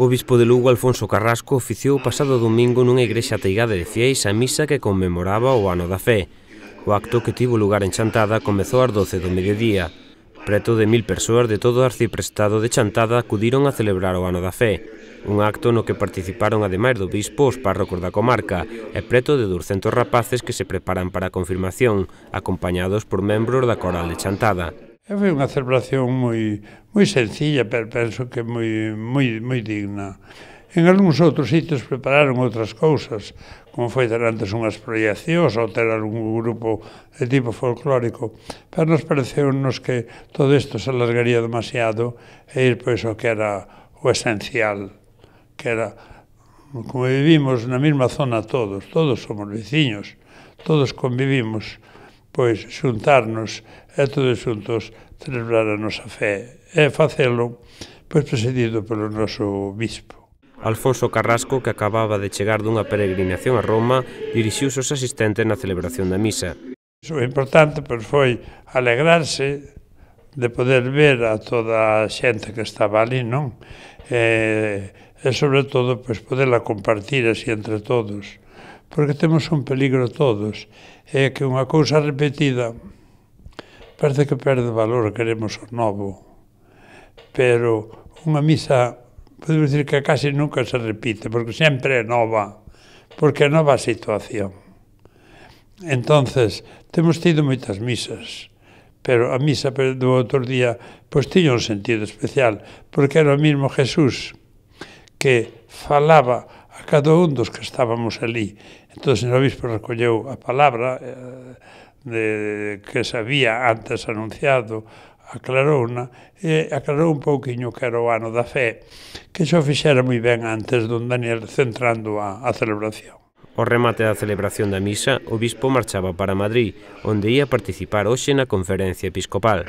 O bispo de Lugo, Alfonso Carrasco, oficiou o pasado domingo nunha igrexa teigada de fieis a misa que conmemoraba o ano da fe. O acto que tivo lugar en Chantada comezou ás 12 do mediodía. Preto de mil persoas de todo o arciprestado de Chantada acudiron a celebrar o ano da fe, un acto no que participaron ademais do bispo os párrocos da comarca e preto de 200 rapaces que se preparan para a confirmación, acompañados por membros da coral de Chantada. E foi unha celebración moi moi sencilla, pero penso que moi moi moi digna. En algúns outros sitios prepararon outras cousas, como foi ter antes unhas proyeccións ou ter algún grupo de tipo folclórico, pero nos pareceu-nos que todo isto se alargaría demasiado e ir pois o que era o esencial, que era como vivimos na mesma zona todos, todos somos veciños, todos convivimos, pois xuntarnos e todos xuntos celebrar a nosa fé e facelo pois presidido polo noso bispo. Alfonso Carrasco, que acababa de chegar dunha peregrinación a Roma, dirixiu aos asistentes na celebración da misa. O importante pois, foi alegrarse de poder ver a toda a xente que estaba ali, non? E, e sobre todo, pois, poderla compartir así entre todos porque temos un peligro todos, é que unha cousa repetida parece que perde valor, queremos o novo, pero unha misa podemos dicir que casi nunca se repite, porque sempre é nova, porque é nova a situación. Entonces, temos tido moitas misas, pero a misa do outro día pois tiña un sentido especial, porque era o mismo Jesús que falaba a cada un dos que estábamos ali. Entón, o obispo recolleu a palabra eh, de, que sabía antes anunciado aclarouna e aclarou un pouquiño que era o ano da fe, que xo fixera moi ben antes don Daniel centrando a, a celebración. O remate da celebración da misa, o bispo marchaba para Madrid, onde ia participar hoxe na conferencia episcopal.